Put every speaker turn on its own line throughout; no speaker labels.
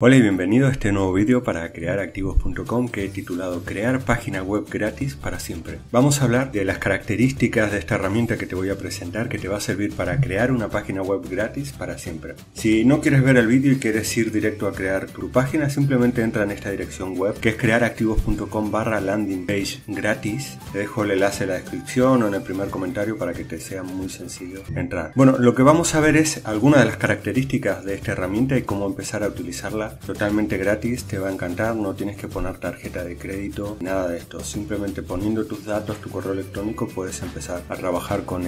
Hola y bienvenido a este nuevo vídeo para crearactivos.com que he titulado Crear página web gratis para siempre. Vamos a hablar de las características de esta herramienta que te voy a presentar que te va a servir para crear una página web gratis para siempre. Si no quieres ver el vídeo y quieres ir directo a crear tu página, simplemente entra en esta dirección web que es crearactivos.com barra landing page gratis. Te dejo el enlace en la descripción o en el primer comentario para que te sea muy sencillo entrar. Bueno, lo que vamos a ver es algunas de las características de esta herramienta y cómo empezar a utilizarla totalmente gratis, te va a encantar, no tienes que poner tarjeta de crédito, nada de esto, simplemente poniendo tus datos, tu correo electrónico puedes empezar a trabajar con,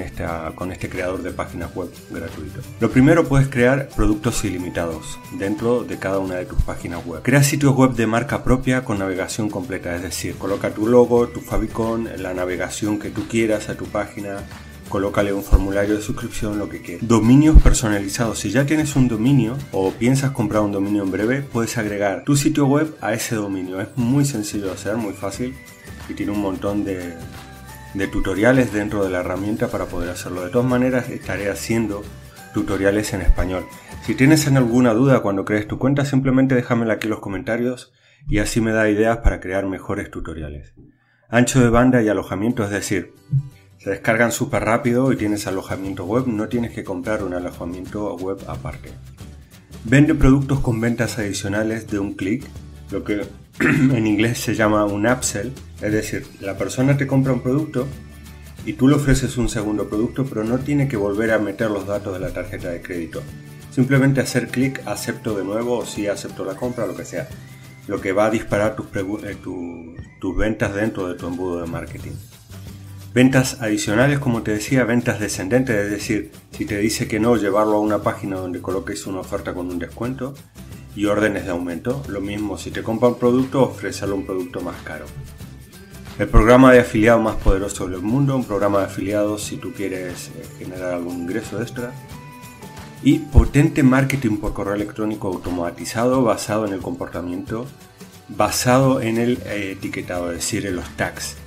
con este creador de páginas web gratuito. Lo primero puedes crear productos ilimitados dentro de cada una de tus páginas web. Crea sitios web de marca propia con navegación completa, es decir, coloca tu logo, tu favicon, la navegación que tú quieras a tu página, colócale un formulario de suscripción, lo que quieras. Dominios personalizados. Si ya tienes un dominio o piensas comprar un dominio en breve, puedes agregar tu sitio web a ese dominio. Es muy sencillo de hacer, muy fácil y tiene un montón de, de tutoriales dentro de la herramienta para poder hacerlo. De todas maneras, estaré haciendo tutoriales en español. Si tienes alguna duda cuando crees tu cuenta, simplemente déjamela aquí en los comentarios y así me da ideas para crear mejores tutoriales. Ancho de banda y alojamiento, es decir, se descargan súper rápido y tienes alojamiento web, no tienes que comprar un alojamiento web aparte. Vende productos con ventas adicionales de un clic, lo que en inglés se llama un upsell, es decir, la persona te compra un producto y tú le ofreces un segundo producto, pero no tiene que volver a meter los datos de la tarjeta de crédito. Simplemente hacer clic, acepto de nuevo o sí acepto la compra, lo que sea. Lo que va a disparar tus, eh, tus ventas dentro de tu embudo de marketing. Ventas adicionales, como te decía, ventas descendentes, es decir, si te dice que no, llevarlo a una página donde coloques una oferta con un descuento y órdenes de aumento. Lo mismo, si te compra un producto, ofrecerle un producto más caro. El programa de afiliado más poderoso del mundo, un programa de afiliados si tú quieres eh, generar algún ingreso extra. Y potente marketing por correo electrónico automatizado basado en el comportamiento, basado en el eh, etiquetado, es decir, en los tags.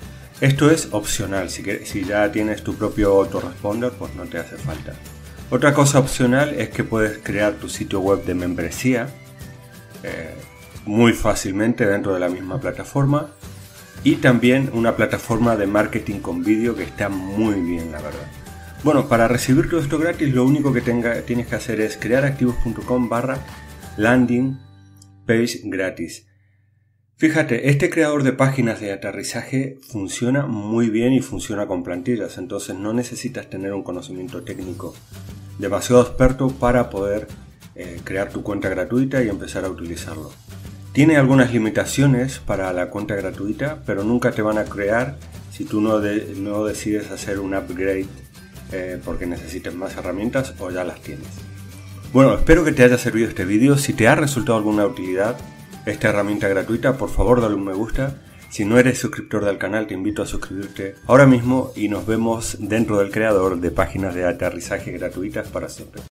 Esto es opcional, si, ya tienes tu propio autoresponder, pues no te hace falta. Otra cosa opcional es que puedes crear tu sitio web de membresía eh, muy fácilmente dentro de la misma plataforma y también una plataforma de marketing con vídeo que está muy bien, la verdad. Bueno, para recibir todo esto gratis, lo único que tienes que hacer es crearactivos.com barra landing page gratis. Fíjate, este creador de páginas de aterrizaje funciona muy bien y funciona con plantillas, entonces no necesitas tener un conocimiento técnico demasiado experto para poder eh, crear tu cuenta gratuita y empezar a utilizarlo. Tiene algunas limitaciones para la cuenta gratuita, pero nunca te van a crear si tú no, decides hacer un upgrade eh, porque necesites más herramientas o ya las tienes. Bueno, espero que te haya servido este vídeo. Si te ha resultado alguna utilidad, esta herramienta gratuita, por favor dale un me gusta. Si no eres suscriptor del canal, te invito a suscribirte ahora mismo y nos vemos dentro del creador de páginas de aterrizaje gratuitas para siempre.